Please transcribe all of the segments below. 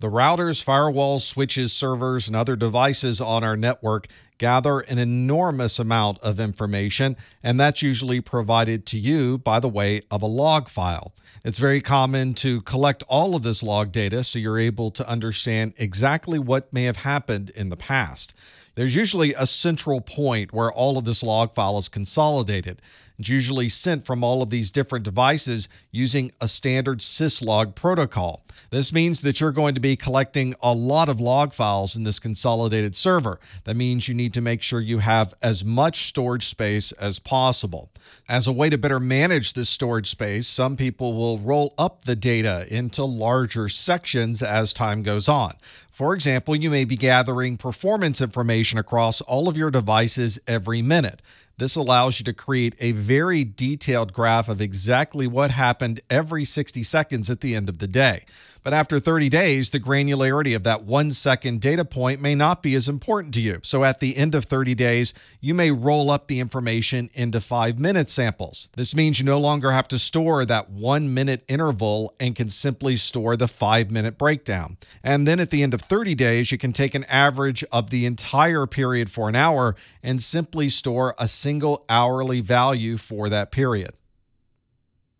The routers, firewalls, switches, servers, and other devices on our network gather an enormous amount of information, and that's usually provided to you by the way of a log file. It's very common to collect all of this log data so you're able to understand exactly what may have happened in the past. There's usually a central point where all of this log file is consolidated. It's usually sent from all of these different devices using a standard syslog protocol. This means that you're going to be collecting a lot of log files in this consolidated server. That means you need to make sure you have as much storage space as possible. As a way to better manage this storage space, some people will roll up the data into larger sections as time goes on. For example, you may be gathering performance information across all of your devices every minute. This allows you to create a very detailed graph of exactly what happened every 60 seconds at the end of the day. But after 30 days, the granularity of that one second data point may not be as important to you. So at the end of 30 days, you may roll up the information into five minute samples. This means you no longer have to store that one minute interval and can simply store the five minute breakdown. And then at the end of 30 days, you can take an average of the entire period for an hour and simply store a single hourly value for that period.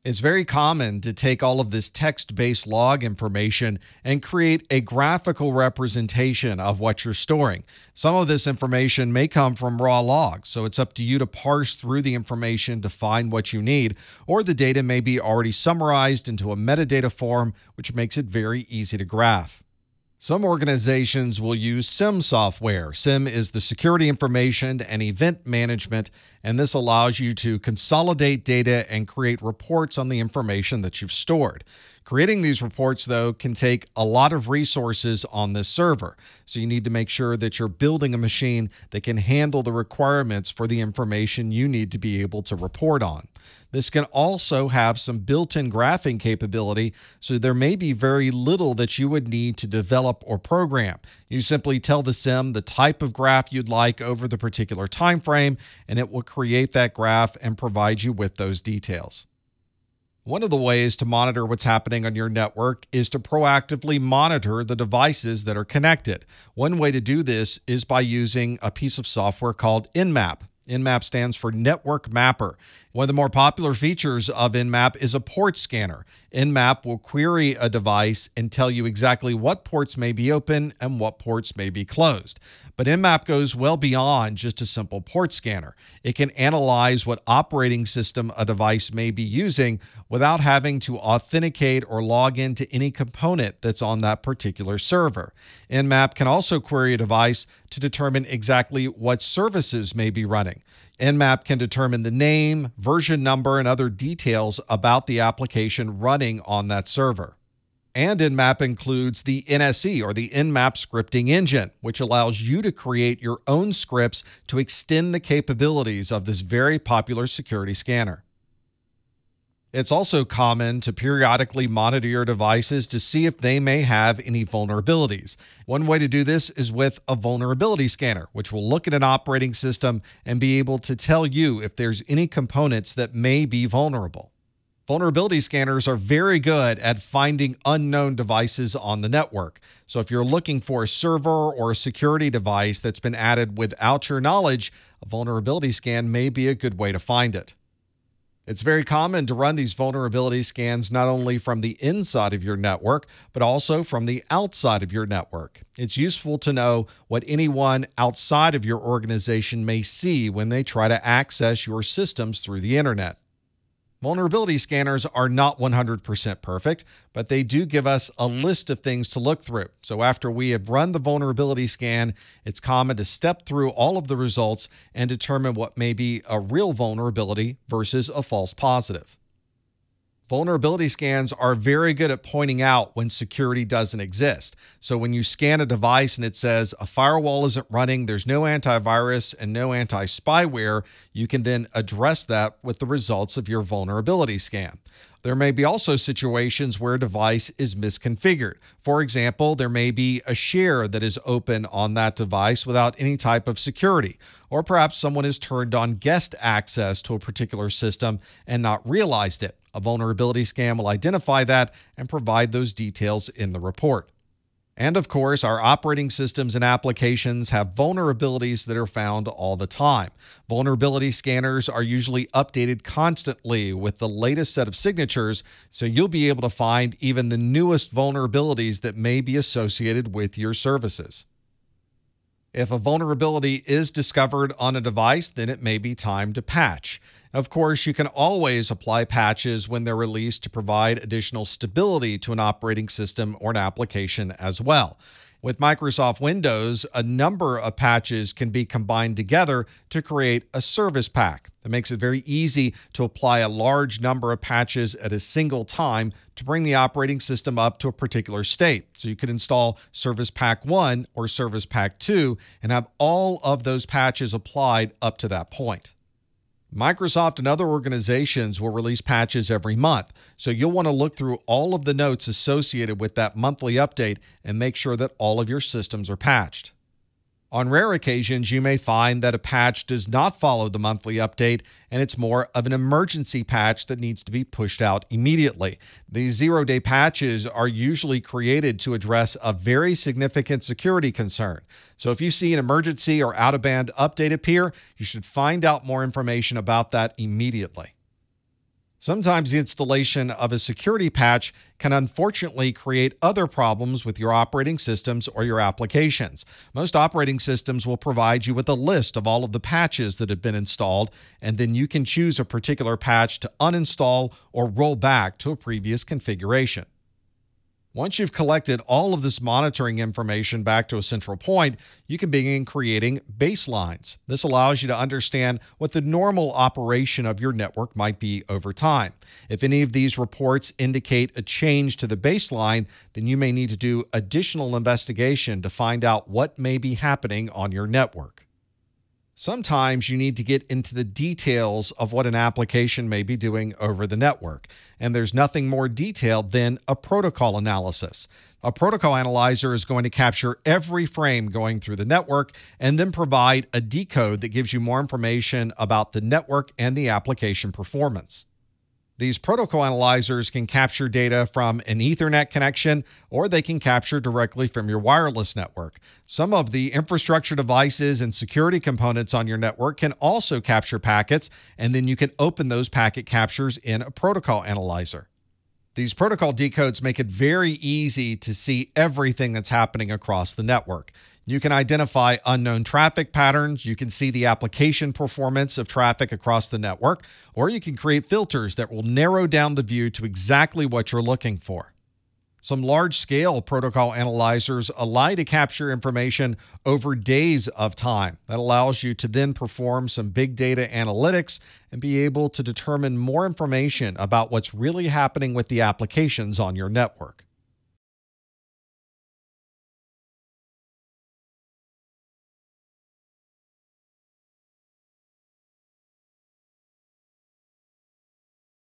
It's very common to take all of this text based log information and create a graphical representation of what you're storing. Some of this information may come from raw logs, so it's up to you to parse through the information to find what you need, or the data may be already summarized into a metadata form, which makes it very easy to graph. Some organizations will use SIEM software. SIEM is the security information and event management, and this allows you to consolidate data and create reports on the information that you've stored. Creating these reports, though, can take a lot of resources on this server. So you need to make sure that you're building a machine that can handle the requirements for the information you need to be able to report on. This can also have some built in graphing capability, so there may be very little that you would need to develop or program. You simply tell the SIEM the type of graph you'd like over the particular time frame, and it will create that graph and provide you with those details. One of the ways to monitor what's happening on your network is to proactively monitor the devices that are connected. One way to do this is by using a piece of software called Nmap. Nmap stands for Network Mapper. One of the more popular features of Nmap is a port scanner. Nmap will query a device and tell you exactly what ports may be open and what ports may be closed. But Nmap goes well beyond just a simple port scanner. It can analyze what operating system a device may be using without having to authenticate or log into any component that's on that particular server. Nmap can also query a device to determine exactly what services may be running. Nmap can determine the name, version number, and other details about the application running on that server. And Nmap includes the NSE or the Nmap scripting engine, which allows you to create your own scripts to extend the capabilities of this very popular security scanner. It's also common to periodically monitor your devices to see if they may have any vulnerabilities. One way to do this is with a vulnerability scanner, which will look at an operating system and be able to tell you if there's any components that may be vulnerable. Vulnerability scanners are very good at finding unknown devices on the network. So if you're looking for a server or a security device that's been added without your knowledge, a vulnerability scan may be a good way to find it. It's very common to run these vulnerability scans not only from the inside of your network, but also from the outside of your network. It's useful to know what anyone outside of your organization may see when they try to access your systems through the internet. Vulnerability scanners are not 100% perfect, but they do give us a list of things to look through. So after we have run the vulnerability scan, it's common to step through all of the results and determine what may be a real vulnerability versus a false positive. Vulnerability scans are very good at pointing out when security doesn't exist. So when you scan a device and it says a firewall isn't running, there's no antivirus and no anti spyware, you can then address that with the results of your vulnerability scan. There may be also situations where a device is misconfigured. For example, there may be a share that is open on that device without any type of security, or perhaps someone has turned on guest access to a particular system and not realized it. A vulnerability scan will identify that and provide those details in the report. And of course, our operating systems and applications have vulnerabilities that are found all the time. Vulnerability scanners are usually updated constantly with the latest set of signatures, so you'll be able to find even the newest vulnerabilities that may be associated with your services. If a vulnerability is discovered on a device, then it may be time to patch. Of course, you can always apply patches when they're released to provide additional stability to an operating system or an application as well. With Microsoft Windows, a number of patches can be combined together to create a service pack. That makes it very easy to apply a large number of patches at a single time to bring the operating system up to a particular state. So you could install Service Pack 1 or Service Pack 2 and have all of those patches applied up to that point. Microsoft and other organizations will release patches every month, so you'll want to look through all of the notes associated with that monthly update and make sure that all of your systems are patched. On rare occasions, you may find that a patch does not follow the monthly update and it's more of an emergency patch that needs to be pushed out immediately. These zero day patches are usually created to address a very significant security concern. So if you see an emergency or out of band update appear, you should find out more information about that immediately. Sometimes the installation of a security patch can unfortunately create other problems with your operating systems or your applications. Most operating systems will provide you with a list of all of the patches that have been installed, and then you can choose a particular patch to uninstall or roll back to a previous configuration. Once you've collected all of this monitoring information back to a central point, you can begin creating baselines. This allows you to understand what the normal operation of your network might be over time. If any of these reports indicate a change to the baseline, then you may need to do additional investigation to find out what may be happening on your network. Sometimes you need to get into the details of what an application may be doing over the network, and there's nothing more detailed than a protocol analysis. A protocol analyzer is going to capture every frame going through the network and then provide a decode that gives you more information about the network and the application performance. These protocol analyzers can capture data from an Ethernet connection or they can capture directly from your wireless network. Some of the infrastructure devices and security components on your network can also capture packets, and then you can open those packet captures in a protocol analyzer. These protocol decodes make it very easy to see everything that's happening across the network. You can identify unknown traffic patterns. You can see the application performance of traffic across the network, or you can create filters that will narrow down the view to exactly what you're looking for. Some large scale protocol analyzers allow you to capture information over days of time. That allows you to then perform some big data analytics and be able to determine more information about what's really happening with the applications on your network.